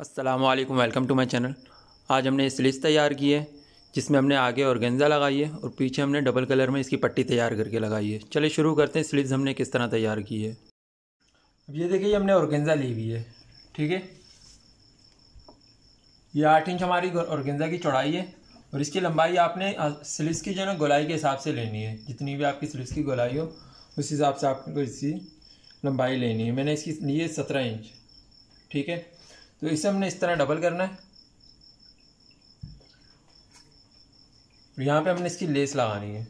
अस्सलाम वालेकुम welcome to my channel. आज हमने स्लिच तैयार की है, जिसमें हमने आगे और गेंजा लगाई है और पीछे हमने डबल कलर में इसकी पट्टी तैयार करके लगाई है। चलिए शुरू करते हैं। स्लिच हमने किस तरह तैयार की है? अब ये देखिए हमने औरगेंजा ली हुई है, ठीक है? ये आठ इंच हमारी औरगेंजा की चौड़ाई है और इसकी लंबाई आपने स्लिच की जो है ना, गोलाई के हिसाब से लेनी है। जितनी भी आपकी स्लिच की गोलाई हो, उस हिसाब से आपको इसकी लंबाई लेनी है। मैंने इसकी ली है सत्रह इंच, ठीक है? तो इसे हमने इस तरह डबल करना है। यहाँ पे हमने इसकी लेस लगानी है।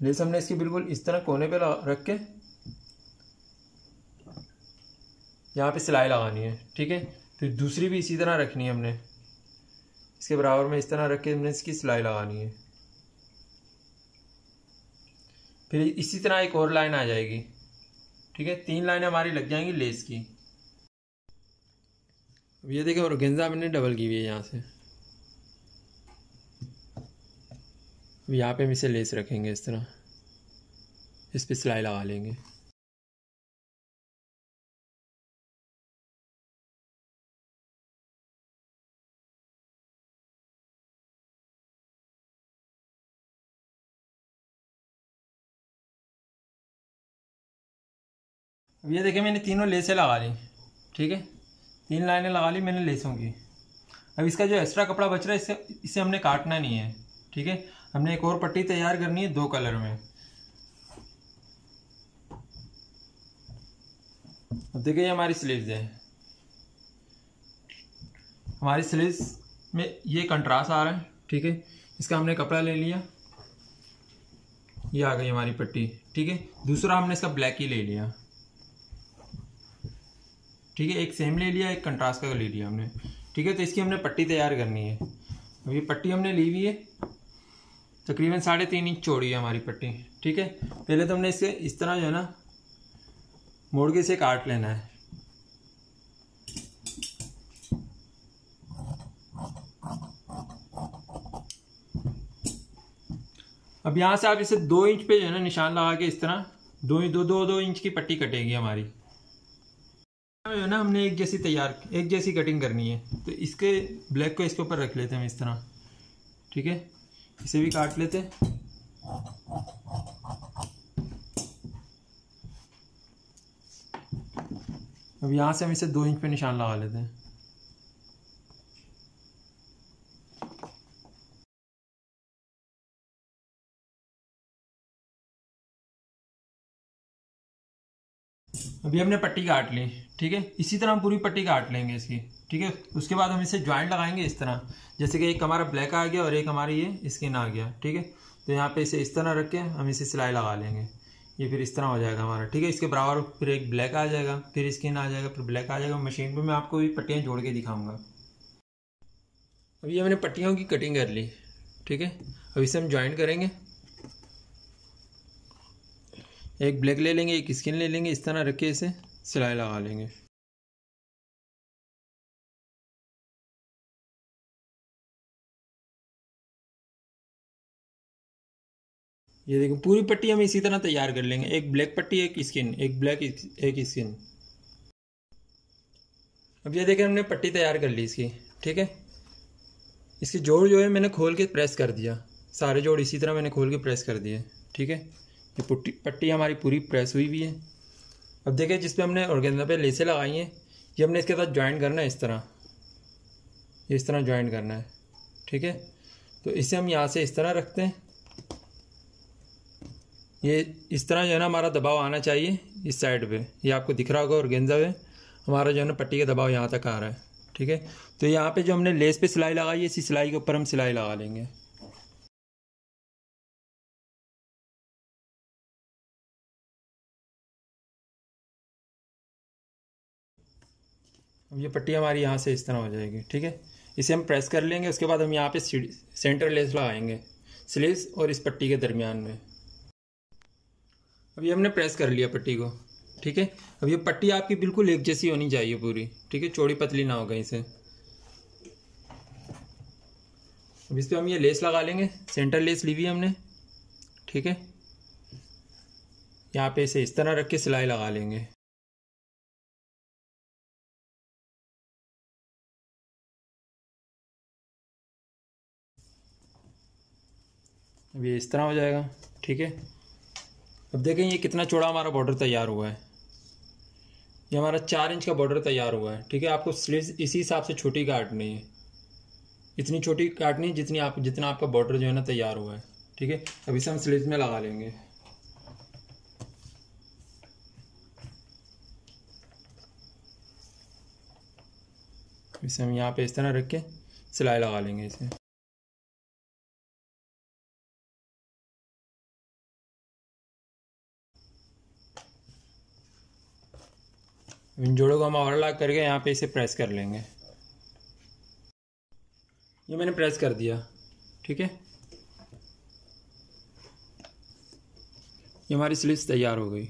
लेस हमने इसकी बिल्कुल इस तरह कोने पे रख के यहाँ पे सिलाई लगानी है, ठीक है? फिर दूसरी भी इसी तरह रखनी है हमने। इसके बराबर में इस तरह रख के हमने इसकी सिलाई लगानी है। फिर इसी तरह एक और लाइन आ जाएगी। ठीक है? तीन लाइनें हमारी लग जाएँगी लेस की। अब ये देखिए, और गेंजा मैंने डबल की हुई है यहाँ से। अब यहाँ पे हम इसे लेस रखेंगे इस तरह। इस पर सिलाई लगा लेंगे। अब ये देखिए, मैंने तीनों लेसें लगा ली, ठीक है? तीन लाइनें लगा ली मैंने लेसों की। अब इसका जो एक्स्ट्रा कपड़ा बच रहा है, इससे इसे हमने काटना नहीं है, ठीक है? हमने एक और पट्टी तैयार करनी है दो कलर में। अब देखिए हमारी स्लीव्स है। हमारी स्लीव्स में ये कंट्रास्ट आ रहा है, ठीक है? इसका हमने कपड़ा ले लिया। ये आ गई हमारी पट्टी, ठीक है? दूसरा हमने इसका ब्लैक ही ले लिया। ठीक है, एक सेम ले लिया, एक कंट्रास्ट का ले लिया हमने। ठीक है तो इसकी हमने पट्टी तैयार करनी है। अब ये पट्टी हमने ली हुई है। तकरीबन साढ़े तीन इंच चौड़ी है हमारी पट्टी। ठीक है, पहले तो हमने इसे इस तरह जो है ना, मोड़ के इसे काट लेना है। अब यहाँ से आप इसे दो इंच पे जो है ना निशान लगा के इस तरह, दो दो दो दो इंच की पट्टी कटेगी हमारी। जो है ना, हमने एक जैसी तैयार, एक जैसी कटिंग करनी है। तो इसके ब्लैक को इसके ऊपर रख लेते हैं इस तरह। ठीक है? इसे भी काट लेते हैं। अब यहाँ से हम इसे दो इंच पे निशान लगा लेते हैं। अभी हमने पट्टी काट ली, ठीक है? इसी तरह हम पूरी पट्टी काट लेंगे इसकी, ठीक है? उसके बाद हम इसे ज्वाइंट लगाएँगे इस तरह। जैसे कि एक हमारा ब्लैक आ गया और एक हमारी ये स्किन आ गया, ठीक है? तो यहाँ पे इसे इस तरह रख के हम इसे सिलाई लगा लेंगे। ये फिर इस तरह हो जाएगा हमारा, ठीक है? इसके बराबर फिर एक ब्लैक आ जाएगा, फिर स्किन आ जाएगा, फिर ब्लैक आ जाएगा। मशीन पर मैं आपको भी पट्टियाँ जोड़ के दिखाऊँगा। अभी हमने पट्टियों की कटिंग कर ली, ठीक है? अब इसे हम ज्वाइंट करेंगे। एक ब्लैक ले लेंगे, एक स्किन ले लेंगे, इस तरह रख के इसे सिलाई लगा लेंगे। ये देखो, पूरी पट्टी हम इसी तरह तैयार कर लेंगे। एक ब्लैक पट्टी, एक स्किन, एक ब्लैक, एक स्किन। अब ये देखें हमने पट्टी तैयार कर ली इसकी, ठीक है? इसकी जोड़ जो है, मैंने खोल के प्रेस कर दिया। सारे जोड़ इसी तरह मैंने खोल के प्रेस कर दिए, ठीक है? ये पुट्टी, पट्टी हमारी पूरी प्रेस हुई हुई है। अब देखिए जिस पे हमने ऑर्गेन्जा पे लेसें लगाई हैं, ये हमने इसके साथ ज्वाइन करना है इस तरह। ये इस तरह ज्वाइन करना है, ठीक है? तो इसे हम यहाँ से इस तरह रखते हैं। ये इस तरह जो है ना हमारा दबाव आना चाहिए इस साइड पे। ये आपको दिख रहा होगा और गेंजा पे, हमारा जो है ना पट्टी का दबाव यहाँ तक आ रहा है, ठीक है? तो यहाँ पे जो हमने लेस पे सिलाई लगाई है, इसी सिलाई के ऊपर हम सिलाई लगा लेंगे। अब ये पट्टी हमारी यहाँ से इस तरह हो जाएगी, ठीक है? इसे हम प्रेस कर लेंगे, उसके बाद हम यहाँ पे सेंटर लेस लगाएँगे स्लीव्स और इस पट्टी के दरमियान में। ये हमने प्रेस कर लिया पट्टी को, ठीक है? अब ये पट्टी आपकी बिल्कुल एक जैसी होनी चाहिए पूरी, ठीक है? चौड़ी पतली ना हो गई इसे अब इस पर हम ये लेस लगा लेंगे सेंटर लेस ली हुई हमने, ठीक है? यहाँ पे इसे इस तरह रख के सिलाई लगा लेंगे। अब ये इस तरह हो जाएगा, ठीक है? अब देखें ये कितना चौड़ा हमारा बॉर्डर तैयार हुआ है। ये हमारा चार इंच का बॉर्डर तैयार हुआ है, ठीक है? आपको स्लीव्स इसी हिसाब से छोटी काटनी है। इतनी छोटी काटनी है जितनी आप, जितना आपका बॉर्डर जो है ना तैयार हुआ है, ठीक है? अब इसे हम स्लीव्स में लगा लेंगे। इसे हम यहाँ पे इस तरह रख के सिलाई लगा लेंगे इसे। इन जोड़ों को हम ओवरलॉक करके यहाँ पे इसे प्रेस कर लेंगे। ये मैंने प्रेस कर दिया, ठीक है? ये हमारी स्लिप्स तैयार हो गई।